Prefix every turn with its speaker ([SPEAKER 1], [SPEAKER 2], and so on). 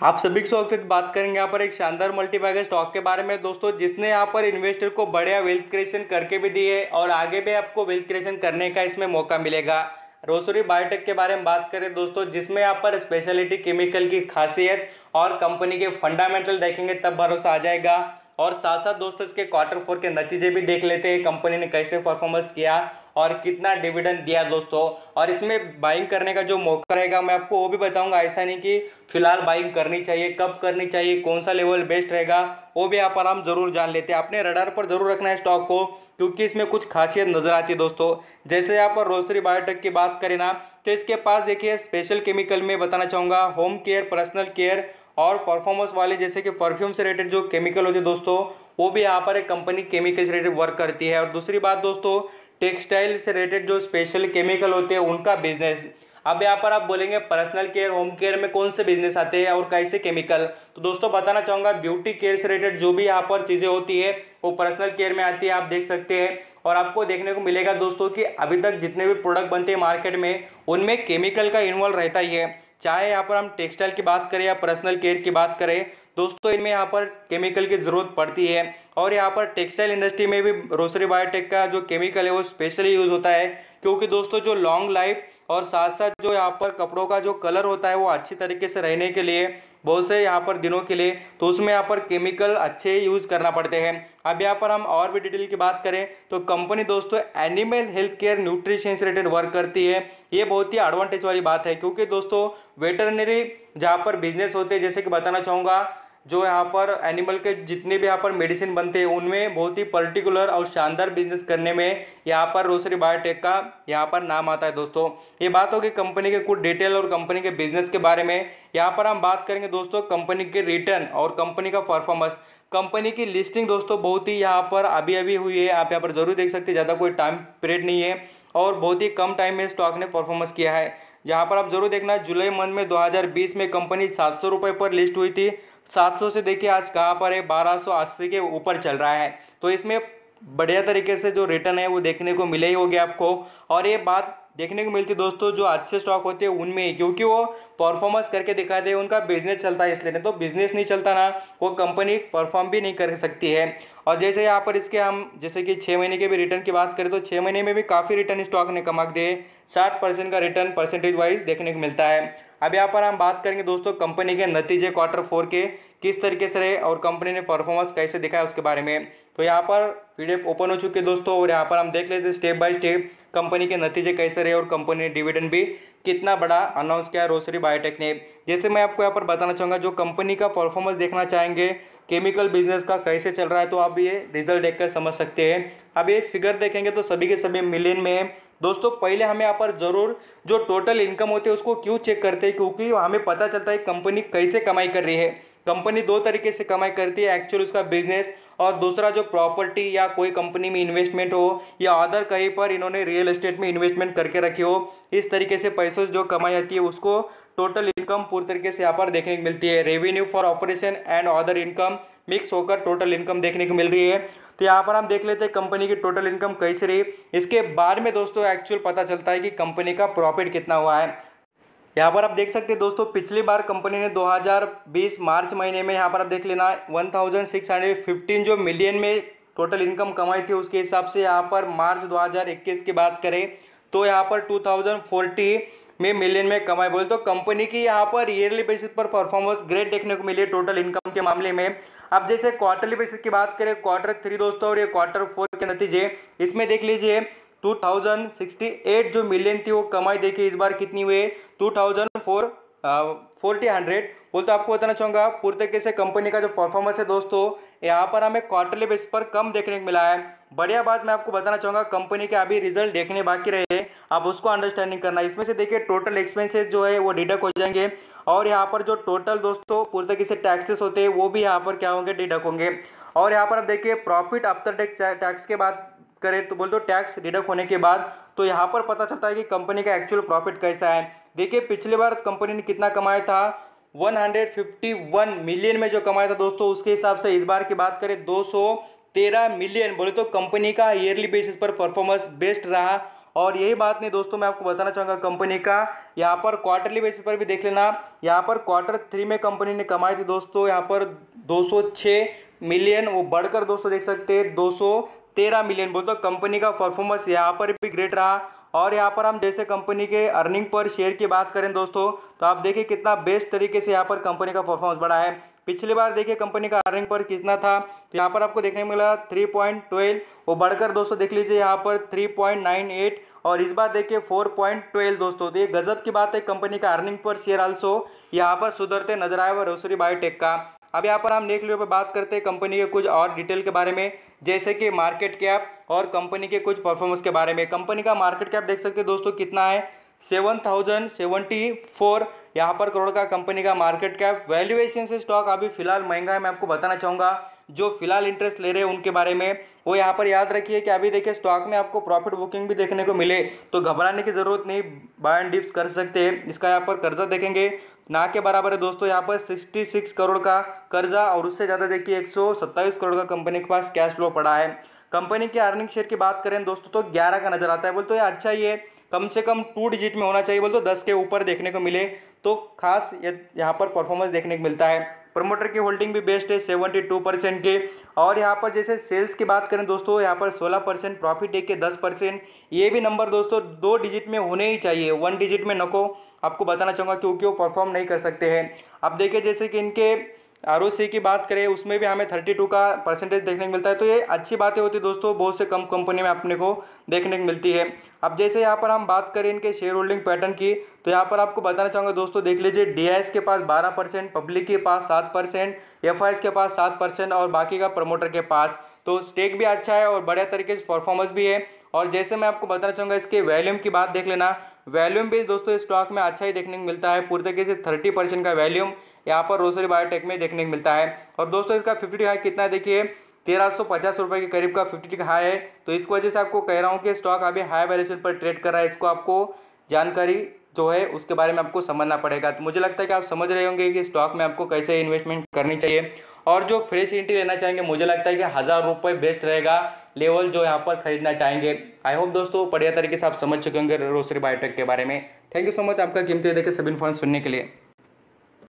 [SPEAKER 1] आप सभी के वक्त बात करेंगे यहाँ पर एक शानदार मल्टीबैगर स्टॉक के बारे में। दोस्तों, जिसने यहाँ पर इन्वेस्टर को बढ़िया वेल्थ क्रिएशन करके भी दिए और आगे भी आपको वेल्थ क्रिएशन करने का इसमें मौका मिलेगा। रोसरी बायोटेक के बारे में बात करें दोस्तों, जिसमें यहाँ पर स्पेशलिटी केमिकल की खासियत और कंपनी के फंडामेंटल देखेंगे तब भरोसा आ जाएगा। और साथ साथ दोस्तों, इसके क्वार्टर फोर के नतीजे भी देख लेते हैं। कंपनी ने कैसे परफॉर्मेंस किया और कितना डिविडेंड दिया दोस्तों। और इसमें बाइंग करने का जो मौका रहेगा, मैं आपको वो भी बताऊँगा, ऐसा नहीं कि फ़िलहाल बाइंग करनी चाहिए, कब करनी चाहिए, कौन सा लेवल बेस्ट रहेगा, वो भी आप आराम ज़रूर जान लेते हैं। अपने रडार पर ज़रूर रखना है स्टॉक को, क्योंकि इसमें कुछ खासियत नज़र आती है दोस्तों। जैसे यहाँ पर रोसरी बायोटेक की बात करें ना तो इसके पास देखिए स्पेशल केमिकल में बताना चाहूँगा होम केयर पर्सनल केयर और परफॉर्मेंस वाले जैसे कि परफ्यूम से रिलेटेड जो केमिकल होते हैं दोस्तों, वो भी यहाँ पर एक कंपनी केमिकल से रिलेटेड वर्क करती है। और दूसरी बात दोस्तों टेक्सटाइल से रिलेटेड जो स्पेशल केमिकल होते हैं, उनका बिज़नेस अब यहाँ पर आप बोलेंगे पर्सनल केयर होम केयर में कौन से बिज़नेस आते हैं और कैसे केमिकल तो दोस्तों, बताना चाहूँगा ब्यूटी केयर से रिलेटेड जो भी यहाँ पर चीज़ें होती है, वो पर्सनल केयर में आती है, आप देख सकते हैं। और आपको देखने को मिलेगा दोस्तों कि अभी तक जितने भी प्रोडक्ट बनते हैं मार्केट में, उनमें केमिकल का इन्वॉल्व रहता ही है। चाहे यहाँ पर हम टेक्सटाइल की बात करें या पर्सनल केयर की बात करें दोस्तों, इनमें यहाँ पर केमिकल की ज़रूरत पड़ती है और यहाँ पर टेक्सटाइल इंडस्ट्री में भी रोसरी बायोटेक का जो केमिकल है वो स्पेशली यूज़ होता है। क्योंकि दोस्तों, जो लॉन्ग लाइफ और साथ साथ जो यहाँ पर कपड़ों का जो कलर होता है वो अच्छी तरीके से रहने के लिए, बहुत से यहाँ पर दिनों के लिए तो उसमें यहाँ पर केमिकल अच्छे यूज़ करना पड़ते हैं। अब यहाँ पर हम और भी डिटेल की बात करें तो कंपनी दोस्तों एनिमल हेल्थ केयर न्यूट्रिशन से रिलेटेड वर्क करती है। ये बहुत ही एडवांटेज वाली बात है, क्योंकि दोस्तों वेटरनरी जहाँ पर बिज़नेस होते हैं, जैसे कि बताना चाहूँगा जो यहाँ पर एनिमल के जितने भी यहाँ पर मेडिसिन बनते हैं, उनमें बहुत ही पर्टिकुलर और शानदार बिज़नेस करने में यहाँ पर रोसरी बायोटेक का यहाँ पर नाम आता है दोस्तों। ये बात होगी कंपनी के कुछ डिटेल और कंपनी के बिज़नेस के बारे में। यहाँ पर हम बात करेंगे दोस्तों कंपनी के रिटर्न और कंपनी का परफॉर्मेंस कंपनी की लिस्टिंग दोस्तों बहुत ही यहाँ पर अभी अभी हुई है। आप यहाँ पर ज़रूर देख सकते हैं, ज़्यादा कोई टाइम पीरियड नहीं है और बहुत ही कम टाइम में स्टॉक ने परफॉर्मेंस किया है। यहाँ पर आप ज़रूर देखना, जुलाई मंथ में 2020 में कंपनी सात सौ पर लिस्ट हुई थी। 700 से देखिए आज कहाँ पर है? 1280 के ऊपर चल रहा है। तो इसमें बढ़िया तरीके से जो रिटर्न है वो देखने को मिले ही होगी आपको। और ये बात देखने को मिलती है दोस्तों, जो अच्छे स्टॉक होते हैं उनमें ही, क्योंकि वो परफॉर्मेंस करके दिखाते हैं, उनका बिज़नेस चलता है इसलिए। नहीं तो बिज़नेस नहीं चलता ना, वो कंपनी परफॉर्म भी नहीं कर सकती है। और जैसे यहाँ पर इसके हम, जैसे कि छः महीने के भी रिटर्न की बात करें तो छः महीने में भी काफ़ी रिटर्न स्टॉक ने कमा दिए। साठ परसेंट का रिटर्न परसेंटेज वाइज देखने को मिलता है। अब यहाँ पर हम बात करेंगे दोस्तों कंपनी के नतीजे क्वार्टर फोर के, किस तरीके से रहे और कंपनी ने परफॉर्मेंस कैसे दिखाया उसके बारे में। तो यहाँ पर पीडीएफ ओपन हो चुके हैं दोस्तों और यहाँ पर हम देख लेते हैं स्टेप बाय स्टेप कंपनी के नतीजे कैसे रहे और कंपनी ने डिविडेंड भी कितना बड़ा अनाउंस किया रोसरी बायोटेक ने। जैसे मैं आपको यहाँ पर बताना चाहूँगा, जो कंपनी का परफॉर्मेंस देखना चाहेंगे केमिकल बिज़नेस का कैसे चल रहा है तो आप ये रिज़ल्ट देखकर समझ सकते हैं। अब ये फिगर देखेंगे तो सभी के सभी मिलियन में है दोस्तों, पहले हमें यहाँ पर ज़रूर जो टोटल इनकम होती है उसको क्यों चेक करते हैं? क्योंकि हमें पता चलता है कंपनी कैसे कमाई कर रही है। कंपनी दो तरीके से कमाई करती है एक्चुअल उसका बिज़नेस और दूसरा जो प्रॉपर्टी या कोई कंपनी में इन्वेस्टमेंट हो या अदर कहीं पर इन्होंने रियल एस्टेट में इन्वेस्टमेंट करके रखी हो, इस तरीके से पैसों जो कमाई आती है, उसको टोटल इनकम पूरी तरीके से यहाँ पर देखने को मिलती है। Revenue for operation and other income mix होकर टोटल इनकम देखने को मिल रही है। तो यहाँ पर हम देख लेते हैं कंपनी की टोटल इनकम कैसे रही। इसके बाद में दोस्तों एक्चुअल पता चलता है कि कंपनी का प्रॉफिट कितना हुआ है। यहाँ पर आप देख सकते हैं दोस्तों, पिछली बार कंपनी ने 2020 मार्च महीने में यहाँ पर आप देख लेना 1615 जो मिलियन में टोटल इनकम कमाई थी, उसके हिसाब से यहाँ पर मार्च 2021 की बात करें तो यहाँ पर 2040 में मिलियन में कमाई बोले। तो कंपनी की यहाँ पर ईयरली बेसिस पर परफॉर्मेंस ग्रेट देखने को मिली है टोटल इनकम के मामले में। अब जैसे क्वार्टरली बेसिस की बात करें क्वार्टर थ्री दोस्तों, और ये क्वार्टर फोर के नतीजे, इसमें देख लीजिए 2068 जो मिलियन थी वो कमाई देखिए इस बार कितनी हुई? Two thousand four forty hundred बोल तो आपको बताना चाहूँगा पूरी तरीके से कंपनी का जो परफॉर्मेंस है दोस्तों, यहाँ पर हमें क्वार्टरली बेस पर कम देखने को मिला है। बढ़िया बात मैं आपको बताना चाहूँगा कंपनी के अभी रिज़ल्ट देखने बाकी रहे, आप उसको अंडरस्टैंडिंग करना। इसमें से देखिए टोटल एक्सपेंसेस जो है वो डिडक्ट हो जाएँगे। और यहाँ पर जो टोटल दोस्तों पूरी तरीके से टैक्सेस होते हैं, वो भी यहाँ पर क्या होंगे डिडक्ट होंगे। और यहाँ पर आप देखिए प्रॉफिट आफ्टर टैक्स टैक्स के बाद करें तो बोल दो टैक्स डिडक्ट होने के बाद तो यहाँ पर पता चलता है कि कंपनी का एक्चुअल प्रॉफिट कैसा है। देखिए, पिछले बार कंपनी ने कितना कमाया था? 151 मिलियन में जो कमाया था दोस्तों, उसके हिसाब से इस बार की बात करें 213 मिलियन, बोले तो कंपनी का ईयरली बेसिस पर परफॉर्मेंस बेस्ट रहा। और यही बात नहीं दोस्तों, मैं आपको बताना चाहूँगा कंपनी का। यहाँ पर क्वार्टरली बेसिस पर भी देख लेना। यहाँ पर क्वार्टर थ्री में कंपनी ने कमाई थी दोस्तों, यहाँ पर 206 मिलियन, वो बढ़कर दोस्तों देख सकते हैं 213 मिलियन बोलते कंपनी का परफॉर्मेंस यहाँ पर भी ग्रेट रहा। और यहाँ पर हम जैसे कंपनी के अर्निंग पर शेयर की बात करें दोस्तों तो आप देखिए कितना बेस्ट तरीके से यहाँ पर कंपनी का परफॉर्मेंस बढ़ा है। पिछली बार देखिए कंपनी का अर्निंग पर कितना था तो यहाँ पर आपको देखने मिला थ्री पॉइंट ट्वेल्व वो बढ़कर दोस्तों देख लीजिए यहाँ पर थ्री पॉइंट नाइन एट और इस बार देखिए फोर पॉइंट ट्वेल्व दोस्तों। तो ये गजब की बात है कंपनी का अर्निंग पर शेयर आल्सो यहाँ पर सुधरते नज़र आए रोसरी बायोटेक का। अब यहाँ पर हम नेक्स्ट वीडियो पर बात करते हैं कंपनी के कुछ और डिटेल के बारे में, जैसे कि मार्केट कैप और कंपनी के कुछ परफॉर्मेंस के बारे में। कंपनी का मार्केट कैप देख सकते हैं दोस्तों कितना है? सेवन थाउज़ेंड सेवेंटी फोर यहाँ पर करोड़ का कंपनी का मार्केट कैप वैल्यूएशन से स्टॉक अभी फ़िलहाल महँगा है, मैं आपको बताना चाहूँगा। जो फ़िलहाल इंटरेस्ट ले रहे हैं उनके बारे में, वो यहाँ पर याद रखिए कि अभी देखिए स्टॉक में आपको प्रॉफिट बुकिंग भी देखने को मिले तो घबराने की ज़रूरत नहीं बाय एंड डिप्स कर सकते हैं। इसका यहाँ पर कर्जा देखेंगे। ना के बराबर है दोस्तों यहाँ पर 66 करोड़ का कर्जा और उससे ज़्यादा देखिए एक सौ सत्ताईस करोड़ का कंपनी के पास कैश फ्लो पड़ा है। कंपनी के अर्निंग शेयर की बात करें दोस्तों तो 11 का नज़र आता है। बोल तो ये अच्छा ही है। कम से कम टू डिजिट में होना चाहिए। बोल तो दस के ऊपर देखने को मिले। तो खास ये यहाँ पर परफॉर्मेंस देखने को मिलता है। प्रमोटर की होल्डिंग भी बेस्ट है सेवेंटी टू परसेंट के। और यहाँ पर जैसे सेल्स की बात करें दोस्तों, यहाँ पर सोलह परसेंट प्रॉफिट एक के दस परसेंट। ये भी नंबर दोस्तों दो डिजिट में होने ही चाहिए। वन डिजिट में नको। आपको बताना चाहूँगा क्योंकि वो परफॉर्म नहीं कर सकते हैं। अब देखिए, जैसे कि इनके आरओसी की बात करें, उसमें भी हमें 32 का परसेंटेज देखने को मिलता है। तो ये अच्छी बातें होती है दोस्तों, बहुत से कम कंपनी में अपने को देखने को मिलती है। अब जैसे यहाँ पर हम बात करें इनके शेयर होल्डिंग पैटर्न की तो यहाँ पर आपको बताना चाहूँगा दोस्तों, देख लीजिए डीआईएस के पास बारह परसेंट पब्लिक के पास सात परसेंट एफ़ के पास सात परसेंट और बाकी का प्रमोटर के पास। तो स्टेक भी अच्छा है और बढ़िया तरीके से परफॉर्मेंस भी है। और जैसे मैं आपको बताना चाहूँगा, इसके वैल्यूम की बात देख लेना। वैल्यूम भी दोस्तों स्टॉक में अच्छा ही देखने को मिलता है। पूरी तरीके से थर्टी परसेंट का वैल्यूम यहाँ पर रोसरी बायोटेक में देखने को मिलता है। और दोस्तों इसका फिफ्टी हाई कितना देखिए, तेरह सौ पचास रुपये के करीब का फिफ्टी हाई है। तो इस वजह से आपको कह रहा हूँ कि स्टॉक अभी हाई वैल्यूशन पर ट्रेड कर रहा है। इसको आपको जानकारी जो है उसके बारे में आपको समझना पड़ेगा। तो मुझे लगता है कि आप समझ रहे होंगे कि स्टॉक में आपको कैसे इन्वेस्टमेंट करनी चाहिए। और जो फ्रेश एंट्री लेना चाहेंगे, मुझे लगता है कि हज़ार रुपये बेस्ट रहेगा लेवल जो यहाँ पर खरीदना चाहेंगे। आई होप दोस्तों, बढ़िया तरीके से आप समझ चुके होंगे रोसरी बायोटेक के बारे में। थैंक यू सो मच आपका कीमती देखे सभी इन्फॉर्मेशन सुनने के लिए।